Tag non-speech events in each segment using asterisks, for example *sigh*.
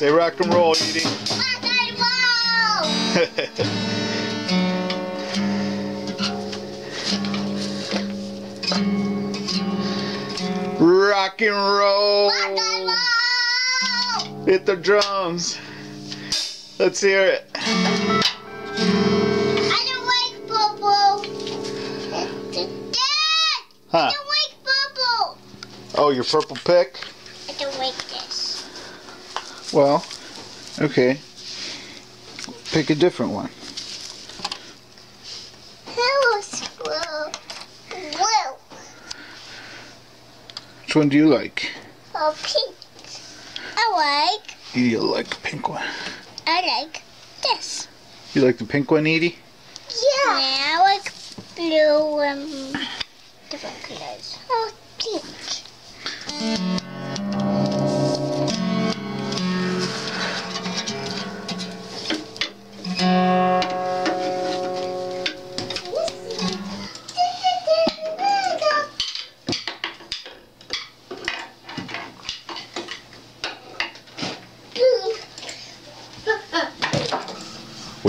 Say rock and roll, Edie. Rock and roll! rock and roll. Rock and roll! Hit the drums. Let's hear it. I don't like bubble. Dad! I don't like bubble. Oh, your purple pick? I don't like this. Well, okay. Pick a different one. Hello, squirrel. Whoa. Which one do you like? Oh, pink. I like. You like the pink one. I like this. You like the pink one, Edie? Yeah. Yeah, I like blue and different colors. Oh, pink.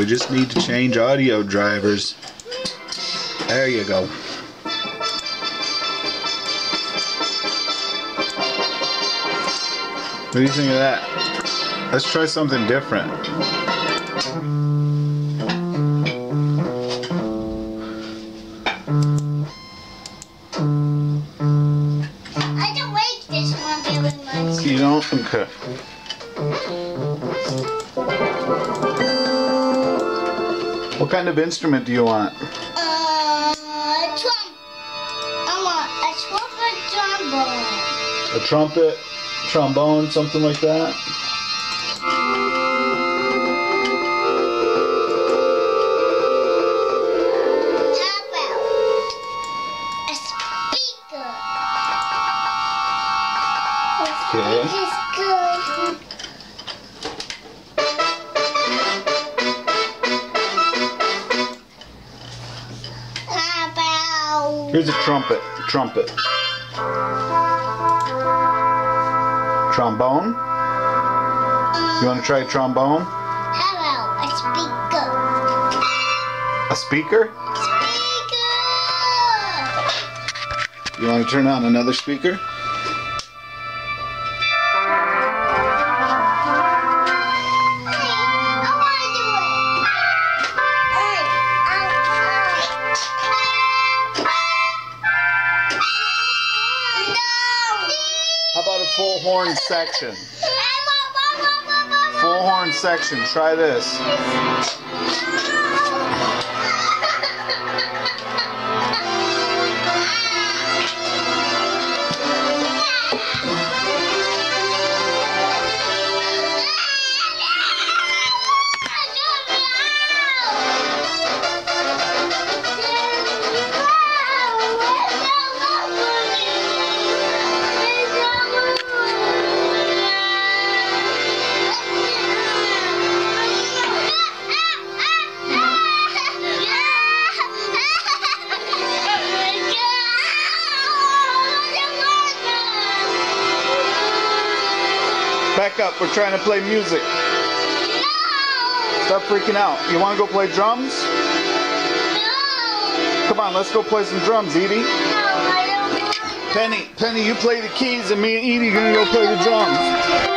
We just need to change audio drivers. There you go. What do you think of that? Let's try something different. I don't like this one very much. You don't? Okay. What kind of instrument do you want? Uh, trump. I want a trumpet trombone. A trumpet, trombone, something like that? Here's a trumpet. Trumpet. Trombone? You want to try a trombone? about a speaker? A speaker? Speaker. You want to turn on another speaker? Full horn section? Full horn section. Try this. We're trying to play music. No! Stop freaking out. You want to go play drums? No! Come on, let's go play some drums, Edie. No, I don't know. Penny, Penny, you play the keys, and me and Edie gonna go play the drums.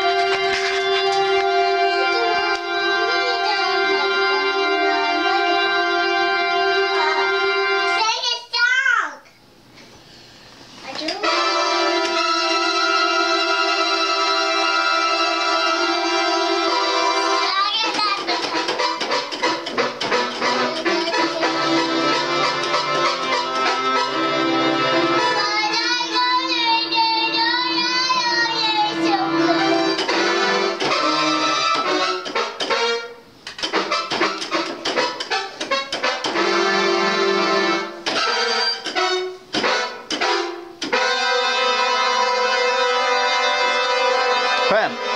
FM.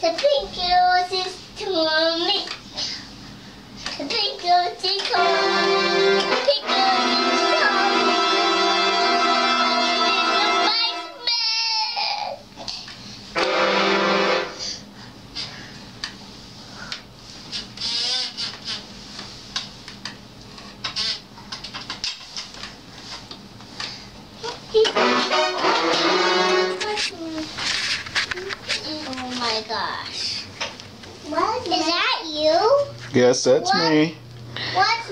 The pink roses to me. The pink roses to me. Yes, that's What? me. What's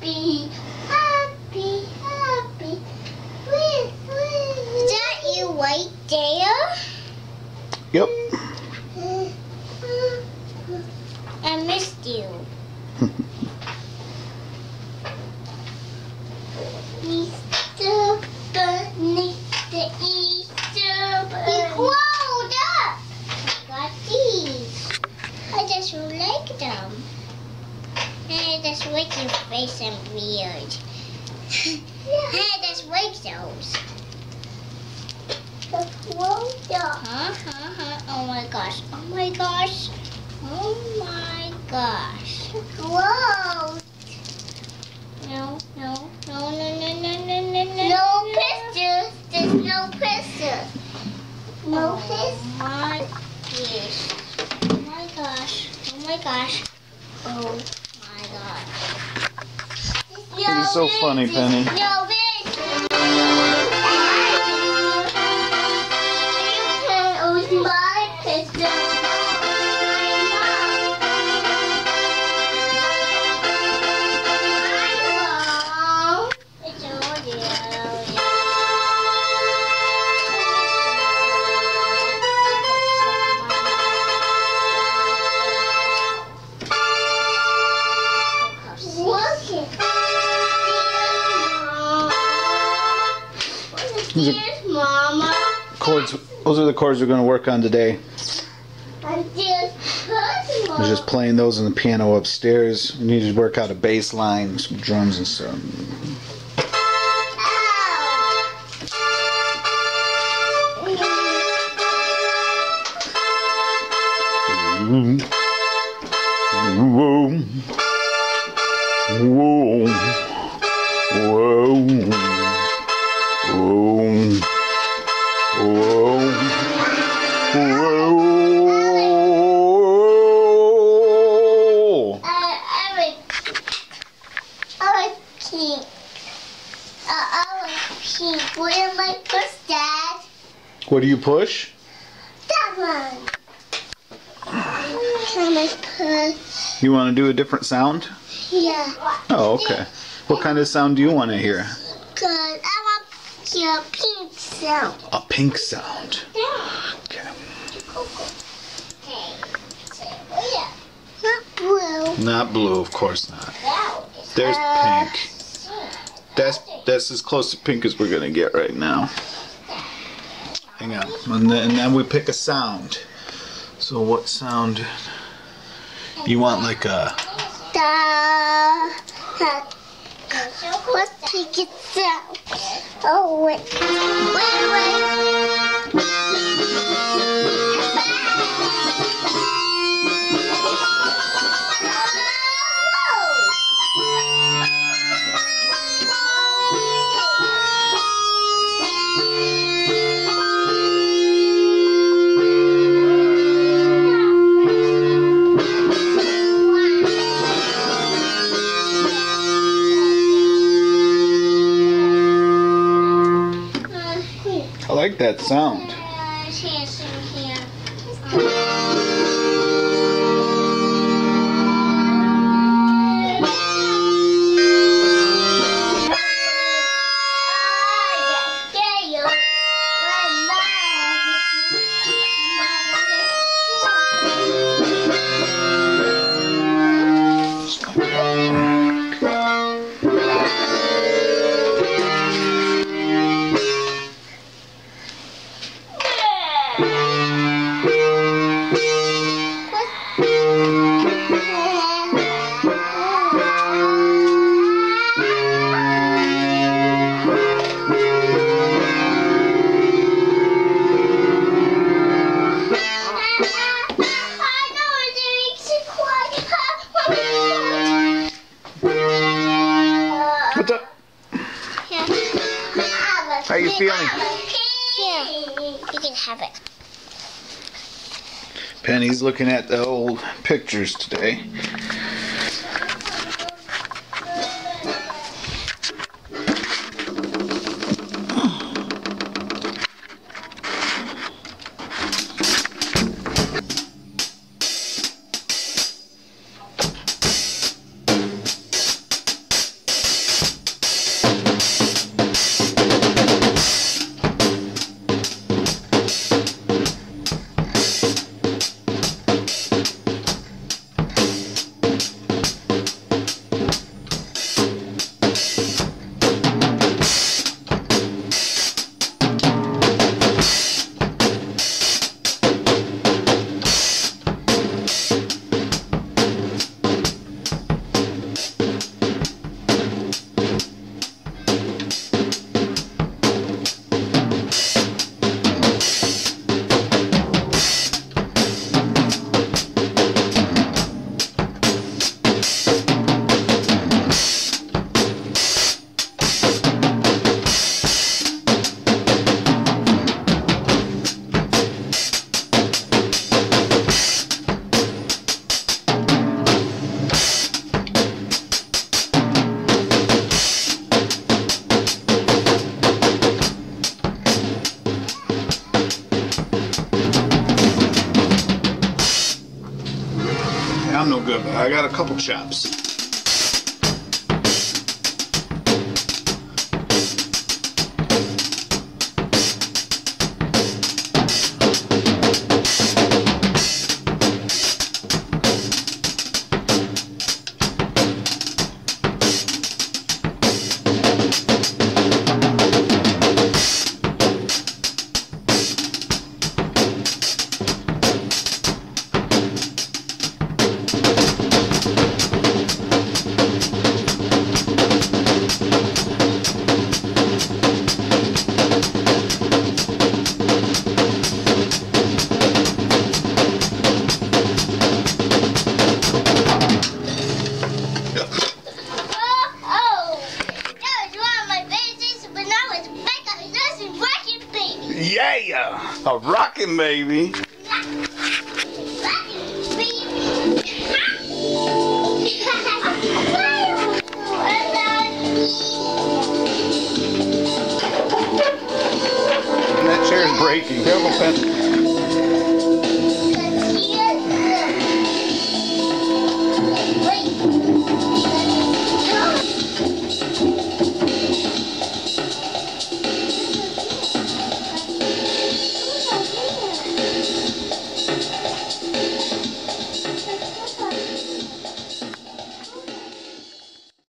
happy? Happy, happy. Where, where? Is that you right there? Yep. I missed you. Easter bunny, the Easter bunny. He crawled up. Got these. I just like them. Hey, just make your face and weird. Hey, just like those. The up. Huh, huh, huh. Oh my gosh. Oh my gosh. Oh my gosh. Whoa. No, no, no, no, no, no, no, no, no. No pictures. There's no pictures. No pictures. Oh my gosh. Oh my gosh. Oh my gosh. Oh my gosh. This is so funny, Penny. Chords. Those are the chords we're going to work on today. And here's just playing those on the piano upstairs. We need to work out a bass line, some drums and stuff. Whoa. Whoa. Whoa. Whoa. Whoa. What do you push? That one. Can I push? You want to do a different sound? Yeah. Oh, okay. What kind of sound do you want to hear? Good. I want to hear pink sound. A pink sound. Yeah. Okay. Not blue. Not blue, of course not. That one is There's pink. That's that's as close to pink as we're gonna get right now. Hang on, and then, and then we pick a sound. So what sound? You want like a Da. What pink is sound? Oh wait. Wait, wait. That sound. looking at the old pictures today. good, but I got a couple chops. A rockin' baby. *laughs* that breaking. Careful, Pen.